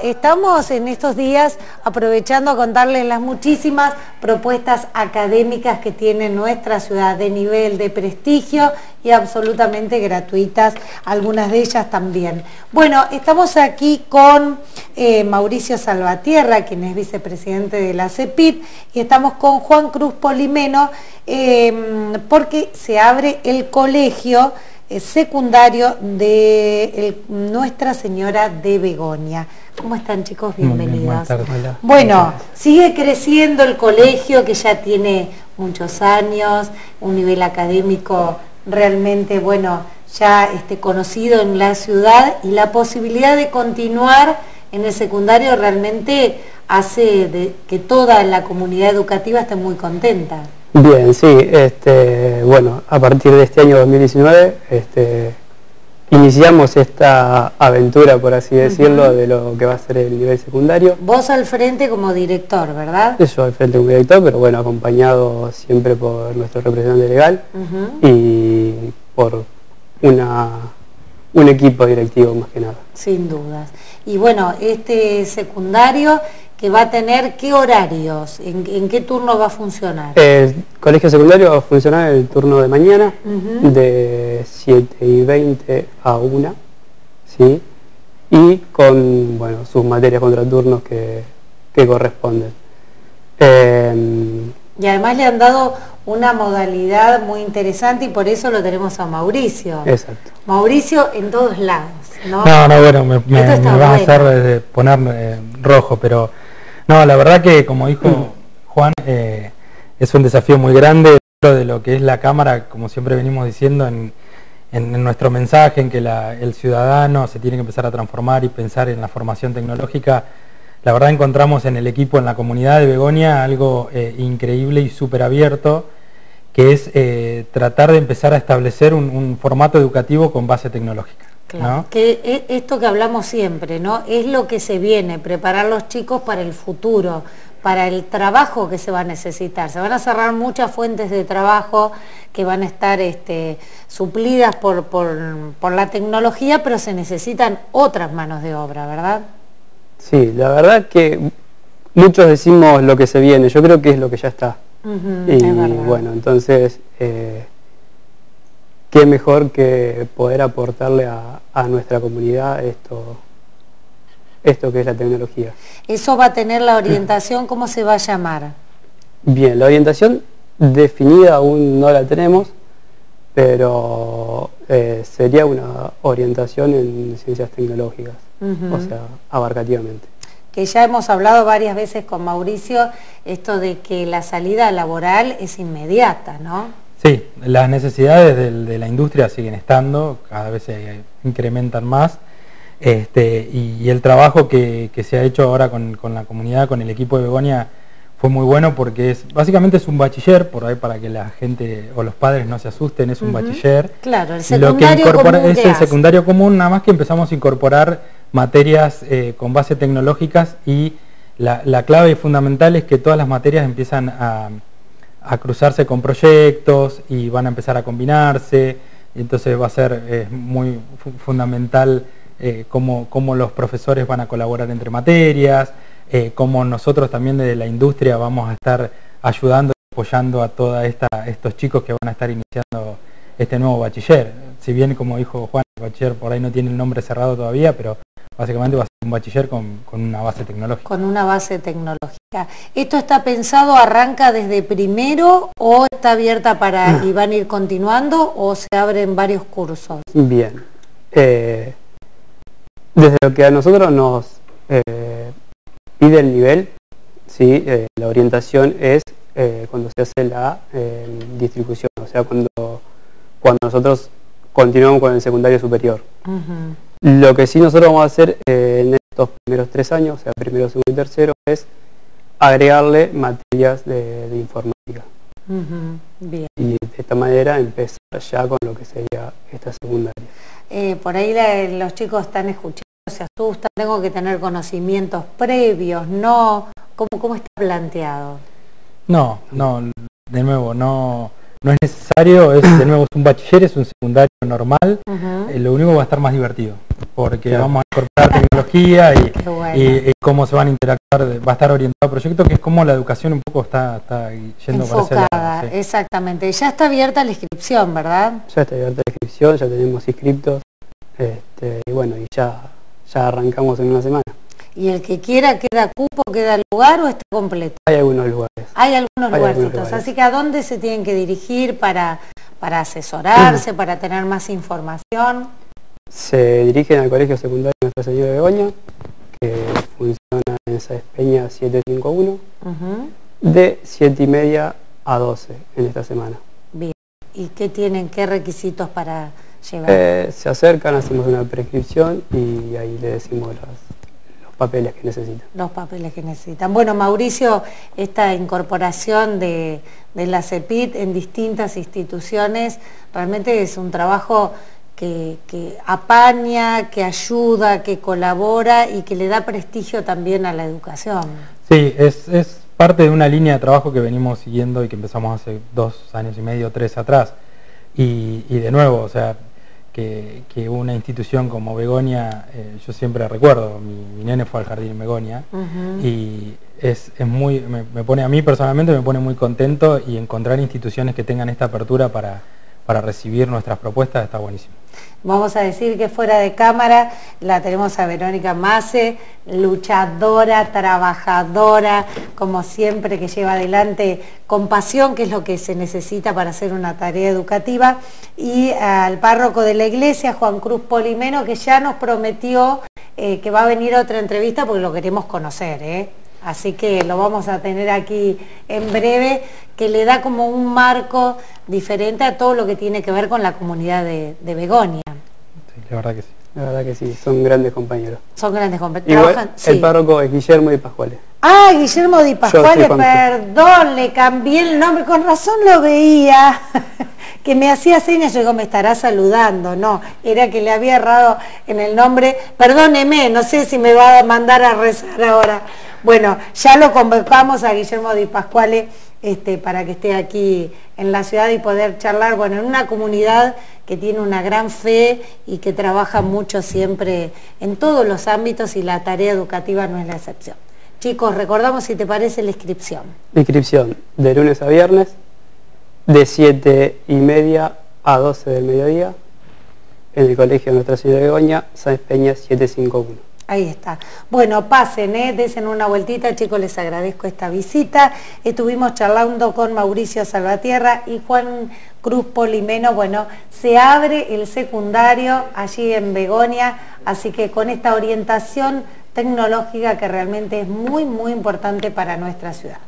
Estamos en estos días aprovechando a contarles las muchísimas propuestas académicas que tiene nuestra ciudad de nivel de prestigio y absolutamente gratuitas, algunas de ellas también. Bueno, estamos aquí con eh, Mauricio Salvatierra, quien es vicepresidente de la CEPIP, y estamos con Juan Cruz Polimeno, eh, porque se abre el colegio secundario de Nuestra Señora de Begonia. ¿Cómo están chicos? Bienvenidos. bueno, sigue creciendo el colegio que ya tiene muchos años, un nivel académico realmente, bueno, ya este, conocido en la ciudad y la posibilidad de continuar en el secundario realmente hace que toda la comunidad educativa esté muy contenta. Bien, sí, este, bueno, a partir de este año 2019 este, iniciamos esta aventura, por así decirlo, de lo que va a ser el nivel secundario. Vos al frente como director, ¿verdad? Yo al frente como director, pero bueno, acompañado siempre por nuestro representante legal y por una, un equipo directivo más que nada. Sin dudas. Y bueno, este secundario que va a tener qué horarios, en, qué turno va a funcionar. El colegio secundario va a funcionar el turno de mañana, de 7 y 20 a 1, ¿sí? y con bueno, sus materias contraturnos que, que corresponden. Em, y además le han dado una modalidad muy interesante y por eso lo tenemos a Mauricio. Exacto. Mauricio en todos lados. No, no, bueno, me, me, a hacer desde ponerme rojo, pero no, la verdad que como dijo Juan, eh, es un desafío muy grande de lo que es la Cámara, como siempre venimos diciendo en, nuestro mensaje, en que el ciudadano se tiene que empezar a transformar y pensar en la formación tecnológica. La verdad encontramos en el equipo, en la comunidad de Begonia, algo eh, increíble y súper abierto, que es eh, tratar de empezar a establecer un formato educativo con base tecnológica. Que e, esto que hablamos siempre, ¿no? Es lo que se viene, preparar los chicos para el futuro, para el trabajo que se va a necesitar. Se van a cerrar muchas fuentes de trabajo que van a estar este, suplidas por, la tecnología, pero se necesitan otras manos de obra, ¿verdad? Sí, la verdad que muchos decimos lo que se viene, yo creo que es lo que ya está. y bueno, entonces... Eh, qué mejor que poder aportarle a, nuestra comunidad esto, esto que es la tecnología. ¿Eso va a tener la orientación? ¿Cómo se va a llamar? Bien, la orientación definida aún no la tenemos, pero eh, sería una orientación en ciencias tecnológicas, o sea, abarcativamente. Que ya hemos hablado varias veces con Mauricio, esto de que la salida laboral es inmediata, ¿no? Sí, las necesidades de, la industria siguen estando, cada vez se incrementan más. Este, y, el trabajo que, se ha hecho ahora con, la comunidad, con el equipo de Begonia, fue muy bueno porque es básicamente es un bachiller, por ahí para que la gente o los padres no se asusten, es un bachiller. Claro, el secundario común es el secundario común, nada más que empezamos a incorporar materias eh, con base tecnológicas y la, la clave fundamental es que todas las materias empiezan a a cruzarse con proyectos y van a empezar a combinarse, entonces va a ser eh, muy fundamental eh, cómo, los profesores van a colaborar entre materias, cómo nosotros también desde la industria vamos a estar ayudando apoyando a todos estos chicos que van a estar iniciando este nuevo bachiller. Si bien, como dijo Juan, el bachiller por ahí no tiene el nombre cerrado todavía, pero básicamente va a ser un bachiller con, con una base tecnológica. Con una base tecnológica. ¿Esto está pensado, arranca desde primero o está abierta para y van a ir continuando o se abren varios cursos? Bien. Eh, desde lo que a nosotros nos eh, pide el nivel, ¿sí? Eh, la orientación es cuando se hace la distribución, o sea, cuando, cuando nosotros continuamos con el secundario superior. Lo que sí nosotros vamos a hacer en estos primeros tres años, o sea, primero, segundo y tercero, es agregarle materias de, informática. Y de esta manera empezar ya con lo que sería esta secundaria. Eh, por ahí los chicos están escuchando, se asustan, tengo que tener conocimientos previos, ¿no? ¿Cómo, cómo está planteado? No, no, de nuevo, no, no es necesario, es de nuevo es un bachiller, es un secundario normal, eh, lo único va a estar más divertido, porque vamos a incorporar tecnología y, cómo se van a interactuar, va a estar orientado al proyecto, que es como la educación un poco está, está yendo Enfocada, para ese lado. Exactamente, ya está abierta la inscripción, ¿verdad? Ya está abierta la inscripción, ya tenemos inscriptos, este, y bueno, y ya, ya arrancamos en una semana. ¿Y el que quiera queda cupo, queda lugar o está completo? Hay algunos lugares. Hay algunos lugarcitos. Así que ¿a dónde se tienen que dirigir para, para asesorarse, para tener más información? Se dirigen al Colegio Secundario Nuestra Señora de Begoña, que funciona en Sáez Peña 751, de 7 y media a 12 en esta semana. Bien. ¿Y qué tienen, qué requisitos para llevar? Eh, se acercan, hacemos una prescripción y ahí le decimos las papeles que necesitan. Los papeles que necesitan. Bueno, Mauricio, esta incorporación de, la CEPIT en distintas instituciones realmente es un trabajo que, apaña, que ayuda, que colabora y que le da prestigio también a la educación. Sí, es, parte de una línea de trabajo que venimos siguiendo y que empezamos hace dos años y medio, tres atrás. Y, y de nuevo, o sea, que, una institución como Begonia, eh, yo siempre recuerdo, mi, nene fue al jardín Begonia y es, muy, me, pone a mí personalmente me pone muy contento y encontrar instituciones que tengan esta apertura para, para recibir nuestras propuestas está buenísimo. Vamos a decir que fuera de cámara la tenemos a Verónica Mase, luchadora, trabajadora, como siempre, que lleva adelante con pasión, que es lo que se necesita para hacer una tarea educativa, y al párroco de la iglesia, Juan Cruz Polimeno, que ya nos prometió eh, que va a venir otra entrevista porque lo queremos conocer. ¿eh? Así que lo vamos a tener aquí en breve, que le da como un marco diferente a todo lo que tiene que ver con la comunidad de, Begonia. Sí, la verdad que sí. La verdad que sí, son grandes compañeros. Son grandes compañeros. el párroco es Guillermo Di Pascuale. Ah, Guillermo Di Pascuale, perdón, le cambié el nombre, con razón lo veía, que me hacía señas, yo digo, me estará saludando, no, era que le había errado en el nombre, perdóneme, no sé si me va a mandar a rezar ahora. Bueno, ya lo convocamos a Guillermo Di Pascuale este, para que esté aquí en la ciudad y poder charlar, bueno, en una comunidad que tiene una gran fe y que trabaja mucho siempre en todos los ámbitos y la tarea educativa no es la excepción. Chicos, recordamos si te parece la inscripción. inscripción de lunes a viernes, de 7 y media a 12 del mediodía, en el Colegio Nuestra Señora de Begoña, San Peña 751. Ahí está. Bueno, pasen, ¿eh? desen una vueltita, chicos, les agradezco esta visita. Estuvimos charlando con Mauricio Salvatierra y Juan Cruz Polimeno. Bueno, se abre el secundario allí en Begonia, así que con esta orientación tecnológica que realmente es muy, muy importante para nuestra ciudad.